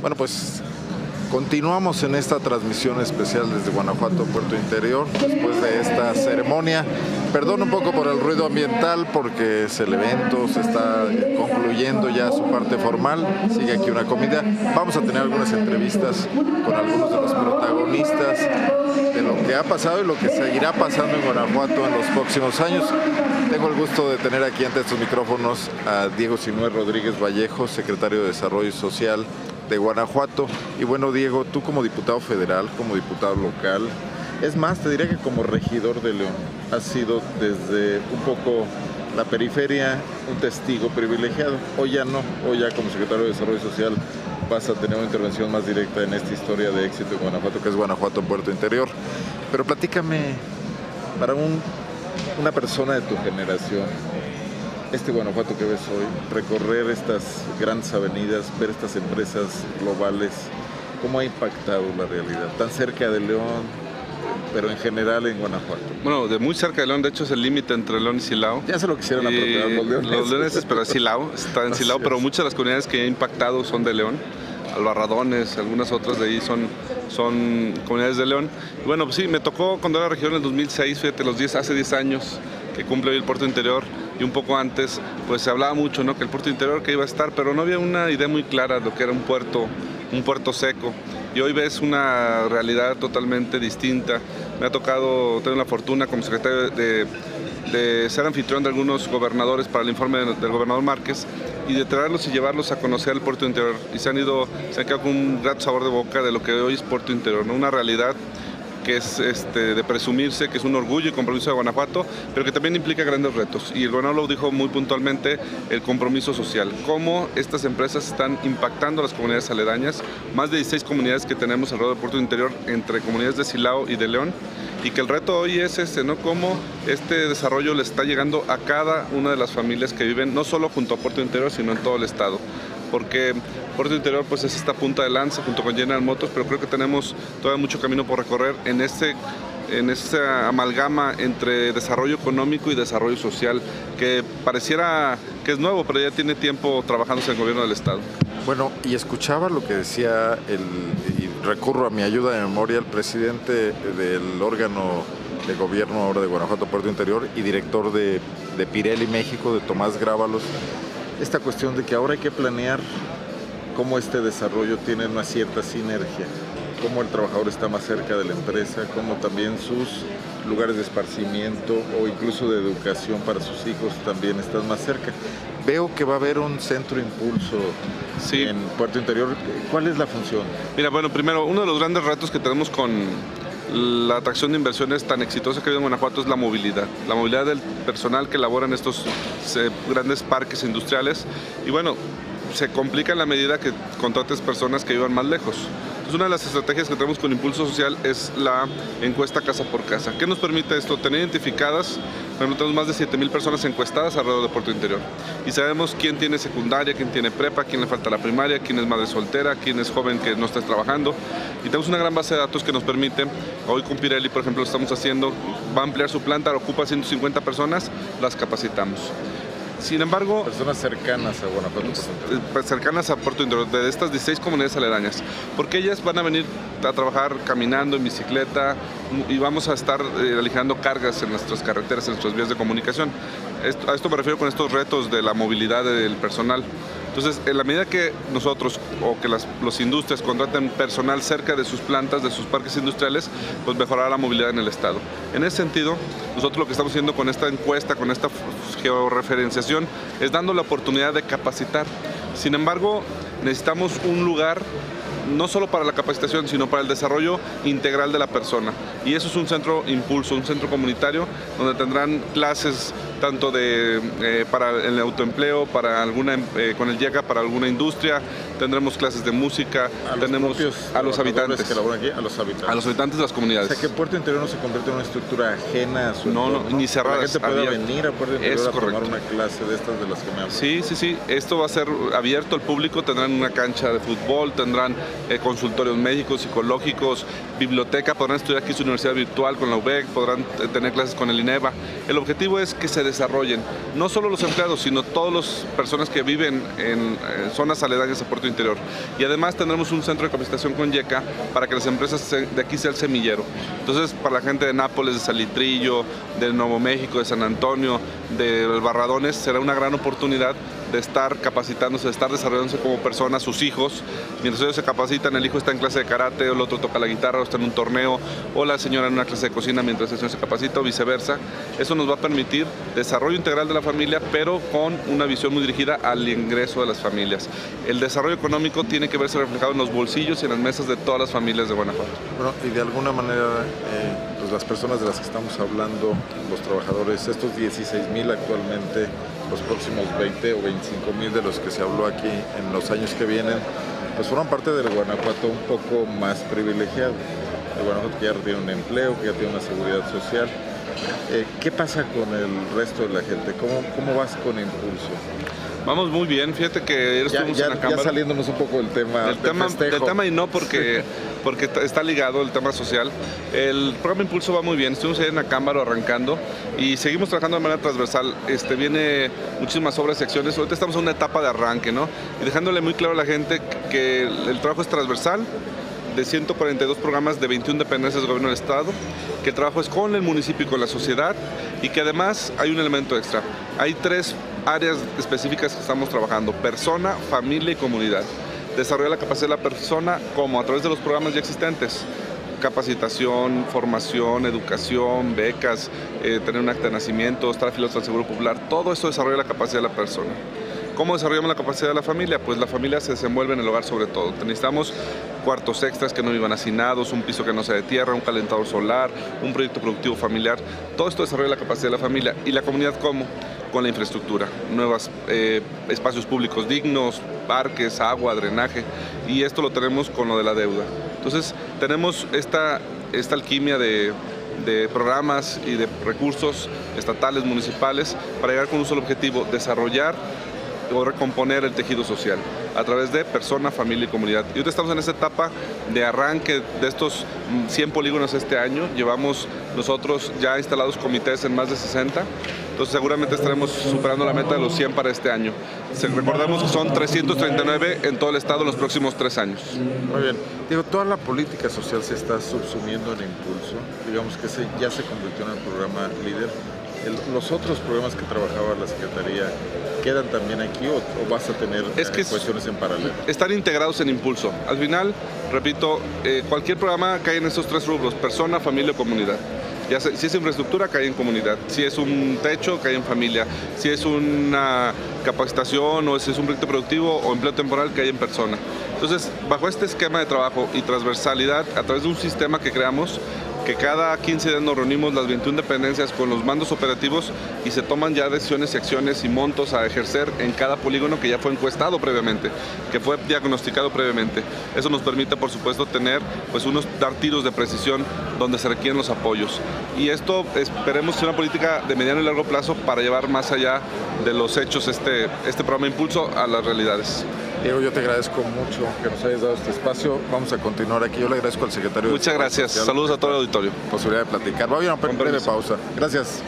Bueno, pues continuamos en esta transmisión especial desde Guanajuato, Puerto Interior, después de esta ceremonia. Perdón un poco por el ruido ambiental porque es el evento, se está concluyendo ya su parte formal, sigue aquí una comida. Vamos a tener algunas entrevistas con algunos de los protagonistas de lo que ha pasado y lo que seguirá pasando en Guanajuato en los próximos años. Tengo el gusto de tener aquí ante estos micrófonos a Diego Sinué Rodríguez Vallejo, secretario de Desarrollo Social de Guanajuato. Y bueno, Diego, tú como diputado federal, como diputado local, es más, te diría que como regidor de León, has sido desde un poco la periferia un testigo privilegiado. Hoy ya no, hoy ya como secretario de Desarrollo Social vas a tener una intervención más directa en esta historia de éxito en Guanajuato, que es Guanajuato Puerto Interior. Pero platícame, para un, una persona de tu generación, este Guanajuato que ves hoy, recorrer estas grandes avenidas, ver estas empresas globales, ¿cómo ha impactado la realidad? Tan cerca de León, pero en general en Guanajuato. Bueno, de muy cerca de León, de hecho es el límite entre León y Silao. Ya se lo quisieron apropiar los leoneses. Los leoneses, pero es Silao, está en Silao, pero muchas de las comunidades que ha impactado son de León. Albarradones, algunas otras de ahí son, son comunidades de León. Bueno, pues sí, me tocó cuando era región en el 2006, fíjate, los 10, hace 10 años que cumple hoy el puerto interior y un poco antes, pues se hablaba mucho, ¿no? Que el puerto interior que iba a estar, pero no había una idea muy clara de lo que era un puerto, un puerto seco. Y hoy ves una realidad totalmente distinta. Me ha tocado tener la fortuna como secretario de, de ser anfitrión de algunos gobernadores para el informe del gobernador Márquez y de traerlos y llevarlos a conocer el puerto interior. Y se han ido, se han quedado con un grato sabor de boca de lo que hoy es puerto interior, ¿no? Una realidad que es este, de presumirse, que es un orgullo y compromiso de Guanajuato, pero que también implica grandes retos. Y el gobernador dijo muy puntualmente, el compromiso social. Cómo estas empresas están impactando a las comunidades aledañas, más de 16 comunidades que tenemos alrededor del puerto interior, entre comunidades de Silao y de León, y que el reto hoy es ese, ¿no? Cómo este desarrollo le está llegando a cada una de las familias que viven, no solo junto a Puerto Interior, sino en todo el estado. Porque Puerto Interior pues es esta punta de lanza junto con General Motors, pero creo que tenemos todavía mucho camino por recorrer en este en esa amalgama entre desarrollo económico y desarrollo social, que pareciera que es nuevo, pero ya tiene tiempo trabajándose en el gobierno del Estado. Bueno, y escuchaba lo que decía, el, recurro a mi ayuda de memoria, el presidente del órgano de gobierno ahora de Guanajuato Puerto Interior y director de, de Pirelli México, de Tomás Grábalos, esta cuestión de que ahora hay que planear cómo este desarrollo tiene una cierta sinergia, cómo el trabajador está más cerca de la empresa, cómo también sus lugares de esparcimiento o incluso de educación para sus hijos también están más cerca. Veo que va a haber un centro impulso Sí. en Puerto Interior. ¿Cuál es la función? Mira, bueno, primero, uno de los grandes retos que tenemos con la atracción de inversiones tan exitosa que hay en Guanajuato es la movilidad. La movilidad del personal que labora en estos eh, grandes parques industriales. Y bueno, se complica en la medida que contrates personas que vivan más lejos. Entonces, una de las estrategias que tenemos con Impulso Social es la encuesta casa por casa. ¿Qué nos permite esto? Tener identificadas, tenemos más de 7 mil personas encuestadas alrededor de Puerto Interior. Y sabemos quién tiene secundaria, quién tiene prepa, quién le falta la primaria, quién es madre soltera, quién es joven que no está trabajando. Y tenemos una gran base de datos que nos permite, hoy con Pirelli, por ejemplo, lo estamos haciendo, va a ampliar su planta, ocupa 150 personas, las capacitamos. Sin embargo, Personas cercanas a Guanajuato. Eh, cercanas a Puerto Interior, de estas 16 comunidades aledañas, porque ellas van a venir a trabajar caminando en bicicleta y vamos a estar eh, aligerando cargas en nuestras carreteras, en nuestras vías de comunicación. Esto- a esto me refiero con estos retos de la movilidad del personal. Entonces, en la medida que nosotros o que las los industrias contraten personal cerca de sus plantas, de sus parques industriales, pues mejorará la movilidad en el Estado. En ese sentido, nosotros lo que estamos haciendo con esta encuesta, con esta georreferenciación, es dando la oportunidad de capacitar. Sin embargo, necesitamos un lugar no solo para la capacitación, sino para el desarrollo integral de la persona. Y eso es un centro impulso, un centro comunitario, donde tendrán clases tanto de, eh, para el autoempleo, para alguna, eh, con el llega para alguna industria, tendremos clases de música, A los tenemos propios a los habitantes, que laboran aquí, a los habitantes. a los habitantes de las O comunidades. sea, que Puerto Interior no se convierte en una estructura ajena a su No, no, ni cerrada, La gente puede venir a Puerto Interior Es a tomar correcto. una clase de estas de las que me hablas. Sí, sí, sí. Esto va a ser abierto al público. Tendrán una cancha de fútbol, tendrán eh, consultorios médicos, psicológicos, biblioteca, podrán estudiar aquí su universidad virtual con la UBEC, podrán tener clases con el INEVA. El objetivo es que se desarrollen, no solo los empleados, sino todas las personas que viven en zonas aledañas a Puerto Interior. Y además tendremos un centro de capacitación con YECA para que las empresas de aquí sea el semillero. Entonces, para la gente de Nápoles, de Salitrillo, de Nuevo México, de San Antonio, de Barradones, será una gran oportunidad de estar capacitándose, de estar desarrollándose como personas, sus hijos. Mientras ellos se capacitan, el hijo está en clase de karate, el otro toca la guitarra o está en un torneo, o la señora en una clase de cocina mientras el señor se capacita o viceversa. Eso nos va a permitir desarrollo integral de la familia, pero con una visión muy dirigida al ingreso de las familias. El desarrollo económico tiene que verse reflejado en los bolsillos y en las mesas de todas las familias de Guanajuato. Bueno, y de alguna manera, eh, pues las personas de las que estamos hablando, los trabajadores, estos 16 mil actualmente, los próximos 20 o 25 mil de los que se habló aquí en los años que vienen, pues forman parte del Guanajuato un poco más privilegiado. El Guanajuato que ya tiene un empleo, que ya tiene una seguridad social. Eh, ¿Qué pasa con el resto de la gente? ¿Cómo, cómo vas con impulso? Vamos muy bien, fíjate que Ya, estuvimos ya- en la ya saliéndonos un poco del tema Del del tema, del tema y no porque, porque está ligado el tema social. El programa Impulso va muy bien, estuvimos ahí en la cámara arrancando y seguimos trabajando de manera transversal. Este, viene muchísimas obras y acciones. Ahorita estamos en una etapa de arranque, ¿no? Y dejándole muy claro a la gente que el, el trabajo es transversal de 142 programas de 21 dependencias del gobierno del Estado, que el trabajo es con el municipio y con la sociedad y que además hay un elemento extra. Hay tres áreas específicas que estamos trabajando, persona, familia y comunidad. Desarrollar la capacidad de la persona como a través de los programas ya existentes. Capacitación, formación, educación, becas, eh, tener un acta de nacimiento, estar afiliados al Seguro Popular, todo eso desarrolla la capacidad de la persona. ¿Cómo desarrollamos la capacidad de la familia? Pues la familia se desenvuelve en el hogar sobre todo. Necesitamos cuartos extras que no vivan hacinados, un piso que no sea de tierra, un calentador solar, un proyecto productivo familiar. Todo esto desarrolla la capacidad de la familia. ¿Y la comunidad cómo? Con la infraestructura, nuevos espacios públicos dignos, parques, agua, drenaje. Y esto lo tenemos con lo de la deuda. Entonces tenemos esta, esta alquimia de, programas y de recursos estatales, municipales, para llegar con un solo objetivo, desarrollar o recomponer el tejido social a través de persona, familia y comunidad. Y ahorita estamos en esta etapa de arranque de estos mm, 100 polígonos este año. Llevamos nosotros ya instalados comités en más de 60. Entonces seguramente estaremos superando la meta de los 100 para este año. Recordemos que son 339 en todo el estado en los próximos tres años. Muy bien. Digo, toda la política social se está subsumiendo en impulso. Digamos que se, ya se convirtió en el programa líder. El- los otros programas que trabajaba la Secretaría, ¿quedan también aquí o, o vas a tener Es que eh, es- cuestiones en paralelo? están integrados en impulso. Al final, repito, eh, cualquier programa cae en esos tres rubros, persona, familia o comunidad. Si es infraestructura, cae en comunidad. Si es un techo, cae en familia. Si es una capacitación o si es un proyecto productivo o empleo temporal, cae en persona. Entonces, bajo este esquema de trabajo y transversalidad, a través de un sistema que creamos, que cada 15 días nos reunimos las 21 dependencias con los mandos operativos y se toman ya decisiones y acciones y montos a ejercer en cada polígono que ya fue encuestado previamente, que fue diagnosticado previamente. Eso nos permite, por supuesto, tener pues unos dar tiros de precisión donde se requieren los apoyos. Y esto esperemos sea una política de mediano y largo plazo para llevar más allá de los hechos este, este programa Impulso a las realidades. Diego, yo te agradezco mucho que nos hayas dado este espacio. Vamos a continuar aquí. Yo le agradezco al secretario. de Muchas gracias. Social Saludos a todo el auditorio. Posibilidad de platicar. Va a haber una breve pausa. Gracias.